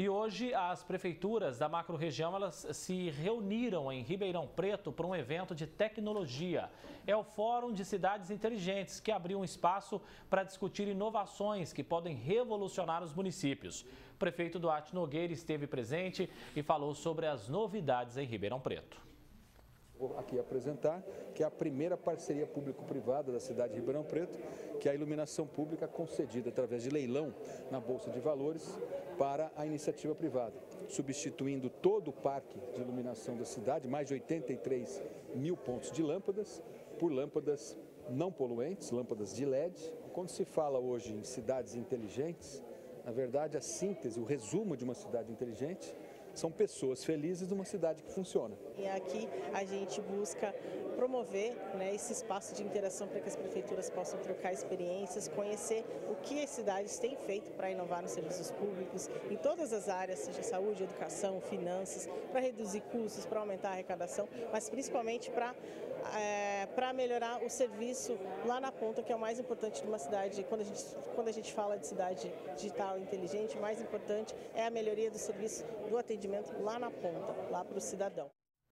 E hoje as prefeituras da macro-região se reuniram em Ribeirão Preto para um evento de tecnologia. É o Fórum de Cidades Inteligentes, que abriu um espaço para discutir inovações que podem revolucionar os municípios. O prefeito Duarte Nogueira esteve presente e falou sobre as novidades em Ribeirão Preto vou aqui apresentar, que é a primeira parceria público-privada da cidade de Ribeirão Preto, que é a iluminação pública concedida através de leilão na Bolsa de Valores para a iniciativa privada, substituindo todo o parque de iluminação da cidade, mais de 83 mil pontos de lâmpadas, por lâmpadas não poluentes, lâmpadas de LED. Quando se fala hoje em cidades inteligentes, na verdade a síntese, o resumo de uma cidade inteligente são pessoas felizes numa cidade que funciona. E aqui a gente busca promover né, esse espaço de interação para que as prefeituras possam trocar experiências, conhecer o que as cidades têm feito para inovar nos serviços públicos, em todas as áreas, seja saúde, educação, finanças, para reduzir custos, para aumentar a arrecadação, mas principalmente para é, para melhorar o serviço lá na ponta, que é o mais importante de uma cidade. Quando a gente, quando a gente fala de cidade digital inteligente, o mais importante é a melhoria do serviço do atendimento lá na ponta, lá para o cidadão.